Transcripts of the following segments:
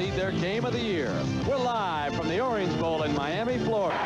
Their game of the year. We're live from the Orange Bowl in Miami, Florida.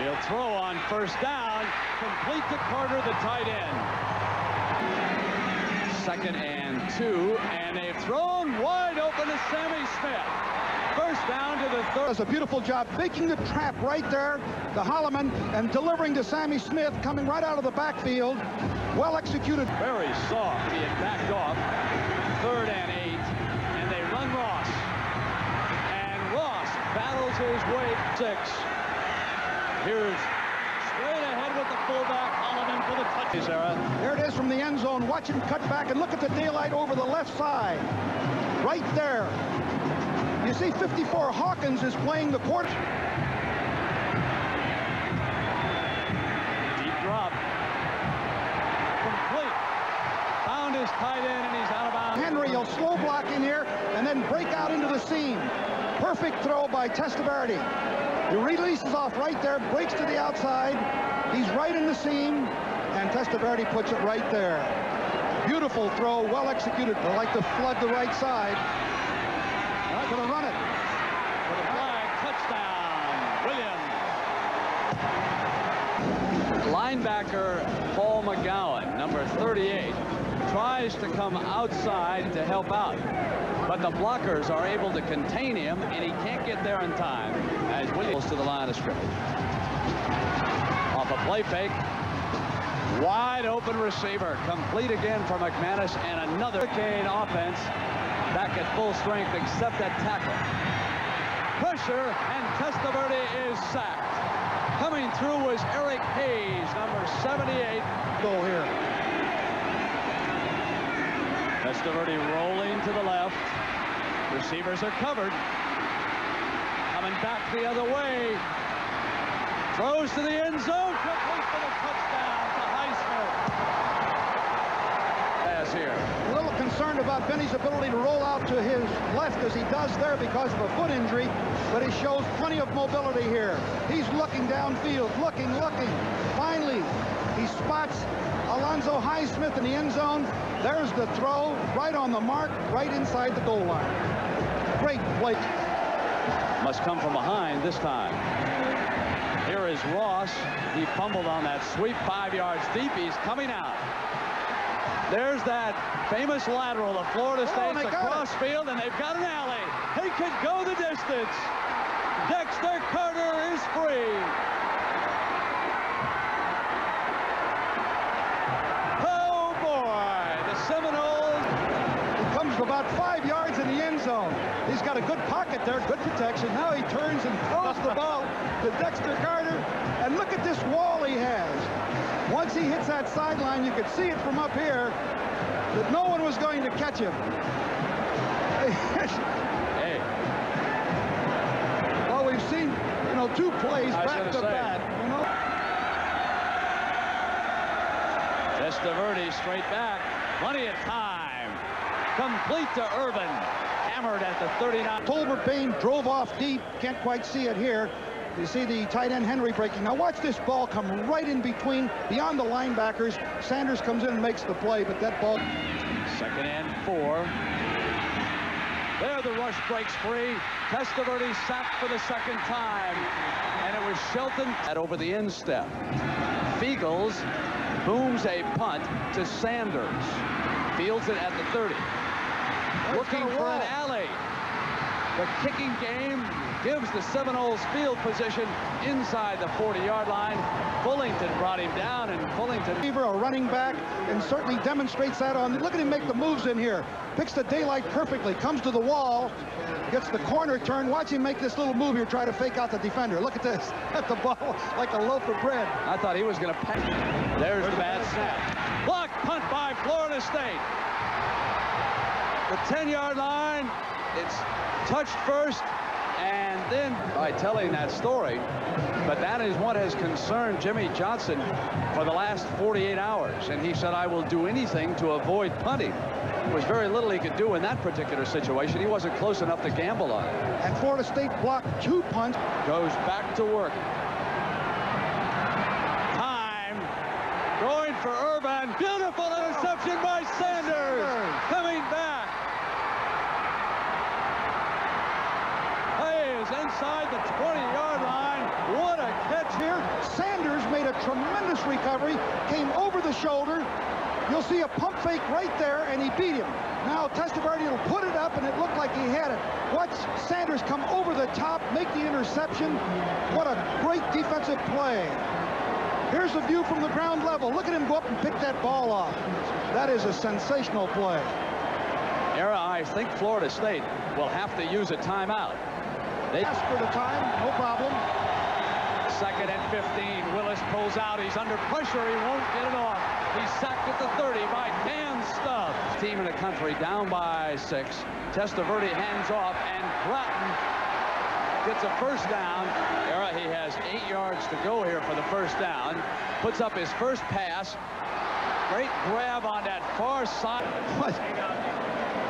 He'll throw on first down, complete to Carter, the tight end. Second and two, and they've thrown wide open to Sammie Smith. First down to the third. Does a beautiful job making the trap right there, the Holloman, and delivering to Sammie Smith coming right out of the backfield. Well executed. Very soft. He had backed off. Third and eight, and they run Ross. And Ross battles his way six. Here's straight ahead with the fullback, Holloman for the touch. Sarah. There it is from the end zone. Watch him cut back and look at the daylight over the left side. Right there. You see 54 Hawkins is playing the court. Deep drop. Complete. Found his tight end and he's out of slow block in here and then break out into the seam. Perfect throw by Testaverde. He releases off right there, breaks to the outside. He's right in the seam, and Testaverde puts it right there. Beautiful throw, well executed. They like to flood the right side. Not going to run it. For the flag, touchdown, Williams. Linebacker Paul McGowan, number 38, tries to come outside to help out. But the blockers are able to contain him, and he can't get there in time as Williams to the line of scrimmage. Off a play fake. Wide open receiver. Complete again for McManus and another Hurricane offense back at full strength except that tackle. Pressure and Testaverde is sacked. Coming through was Eric Hayes, number 78. Goal here. Testaverde rolling to the left. Receivers are covered. Coming back the other way. Throws to the end zone. Complete for the touchdown to Highsmith. Pass here. A little concerned about Vinny's ability to roll out to his left as he does there because of a foot injury, but he shows plenty of mobility here. He's looking downfield, looking, looking. Finally, he spots Alonzo Highsmith in the end zone. There's the throw, right on the mark, right inside the goal line. Great play. Must come from behind this time. Here is Ross. He fumbled on that sweep five yards deep. He's coming out. There's that famous lateral of Florida Oh, State's got across it. field, and they've got an alley. He could go the distance. Dexter Carter is free. Got a good pocket there, good protection. Now he turns and throws the ball to Dexter Carter. And look at this wall he has. Once he hits that sideline, you could see it from up here that no one was going to catch him. Hey, well, we've seen, you know, two plays back to say. back. You know, Testaverde straight back. Plenty of time. Complete to Irvin. Hammered at the 39. Tolbert Bain drove off deep. Can't quite see it here. You see the tight end Henry breaking. Now watch this ball come right in between, beyond the linebackers. Sanders comes in and makes the play, but that ball. Second and four. There the rush breaks free. Testaverde sacked for the second time. And it was Shelton at over the instep. Feagles booms a punt to Sanders. Fields it at the 30. Looking for an alley. The kicking game gives the Seminoles field position inside the 40-yard line. Fullington brought him down, and Fullington a running back, and certainly demonstrates that on. Look at him make the moves in here. Picks the daylight perfectly, comes to the wall, gets the corner turn. Watch him make this little move here, try to fake out the defender. Look at this, at the ball like a loaf of bread. I thought he was going to pass. There's the bad snap. Block punt by Florida State. The 10-yard line. It's touched first and then by telling that story. But that is what has concerned Jimmy Johnson for the last 48 hours. And he said, I will do anything to avoid punting. There was very little he could do in that particular situation. He wasn't close enough to gamble on it. And Florida State blocked two punts. Goes back to work. Time. Going for Irvin. Beautiful tremendous recovery, came over the shoulder. You'll see a pump fake right there, and he beat him. Now Testaverde will put it up, and it looked like he had it. Watch Sanders come over the top, make the interception. What a great defensive play. Here's a view from the ground level. Look at him go up and pick that ball off. That is a sensational play. Era, I think Florida State will have to use a timeout. They ask for the time, no problem. Second and 15. Willis pulls out. He's under pressure. He won't get it off. He's sacked at the 30 by Dan Stubbs. Team in the country down by six. Testaverde hands off, and Bratton gets a first down. Era, he has eight yards to go here for the first down. Puts up his first pass. Great grab on that far side. What?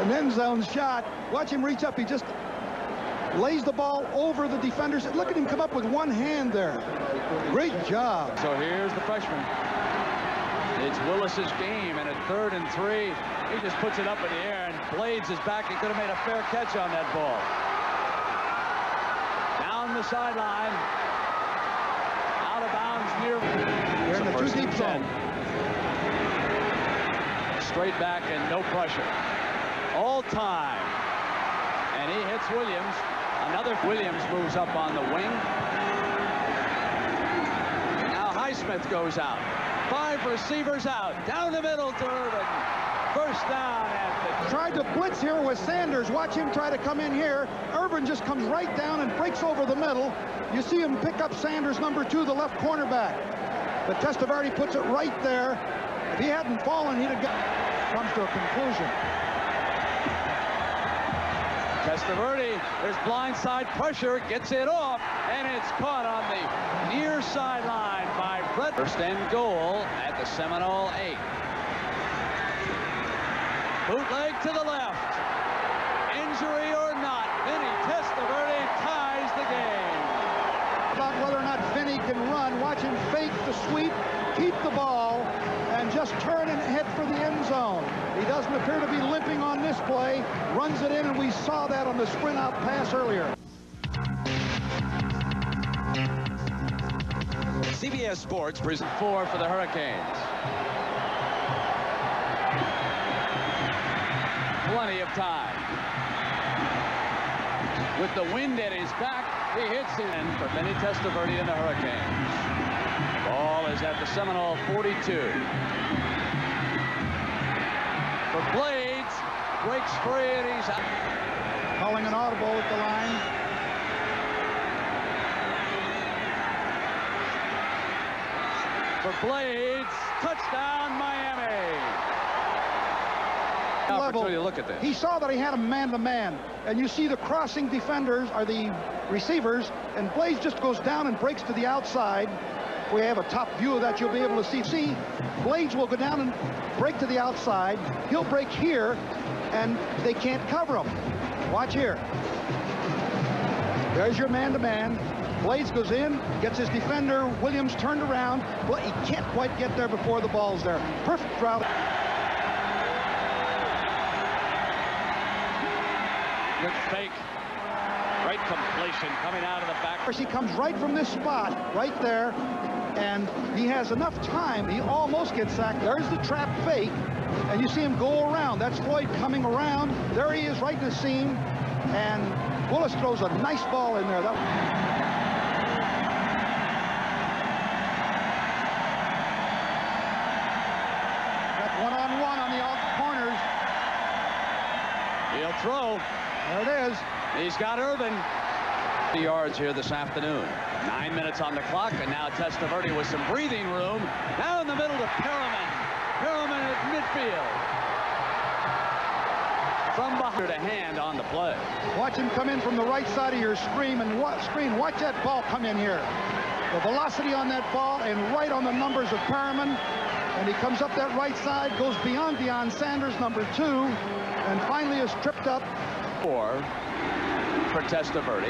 An end zone shot. Watch him reach up. He just lays the ball over the defenders. Look at him come up with one hand there. Great job. So here's the freshman. It's Willis's game, and at third and three, he just puts it up in the air, and Blades is back. He could have made a fair catch on that ball. Down the sideline. Out of bounds near. They're in the two deep zone. Straight back and no pressure. All time. And he hits Williams. Another Williams moves up on the wing. Now Highsmith goes out. Five receivers out. Down the middle to Irvin. First down at the... Tried to blitz here with Sanders. Watch him try to come in here. Irvin just comes right down and breaks over the middle. You see him pick up Sanders, number two, the left cornerback. But Testaverde puts it right there. If he hadn't fallen, he'd have got... Comes to a conclusion. Testaverde, there's blindside pressure, gets it off, and it's caught on the near sideline by Brett. First and goal at the Seminole 8. Bootleg to the left. Injury or not, Vinny Testaverde ties the game. About whether or not Vinny can run. Watch him fake the sweep, keep the ball, and just turn and head for the end zone. He doesn't appear to be limping on this play. Runs it in, and we saw that on the sprint out pass earlier. CBS Sports present four for the Hurricanes. Plenty of time. With the wind at his back, he hits it in for Vinny Testaverde and the Hurricanes. Ball is at the Seminole 42. For Blades, breaks free and he's out. Calling an audible at the line. For Blades, touchdown Miami. To look at this. He saw that he had a man-to-man, and you see the crossing defenders are the receivers, and Blades just goes down and breaks to the outside. We have a top view of that, you'll be able to see. See, Blades will go down and break to the outside. He'll break here, and they can't cover him. Watch here. There's your man-to-man. Blades goes in, gets his defender, Williams turned around, but he can't quite get there before the ball's there. Perfect route. Good fake. Completion coming out of the back. He comes right from this spot, right there, and he has enough time. He almost gets sacked. There's the trap fake, and you see him go around. That's Floyd coming around. There he is right in the seam, and Willis throws a nice ball in there. That one-on-one on the corners. He'll throw. There it is. He's got Irvin. Yards here this afternoon. Nine minutes on the clock, and now Testaverde with some breathing room. Now in the middle to Perriman. Perriman at midfield. From behind a hand on the play. Watch him come in from the right side of your screen and watch screen. Watch that ball come in here. The velocity on that ball and right on the numbers of Perriman. And he comes up that right side, goes beyond Deion Sanders, number two, and finally is tripped up. Four for Testaverde.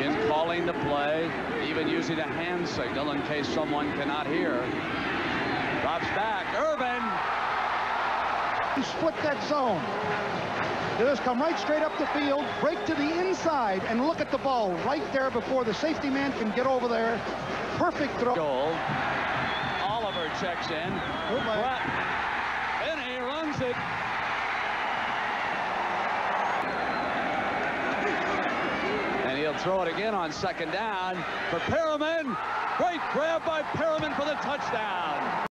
In calling the play, even using a hand signal in case someone cannot hear. Drops back. Irvin. He split that zone. They just come right straight up the field, break to the inside, and look at the ball right there before the safety man can get over there. Perfect throw. Goal. Oliver checks in. Brett Vinny runs it. And he'll throw it again on second down for Perriman. Great grab by Perriman for the touchdown.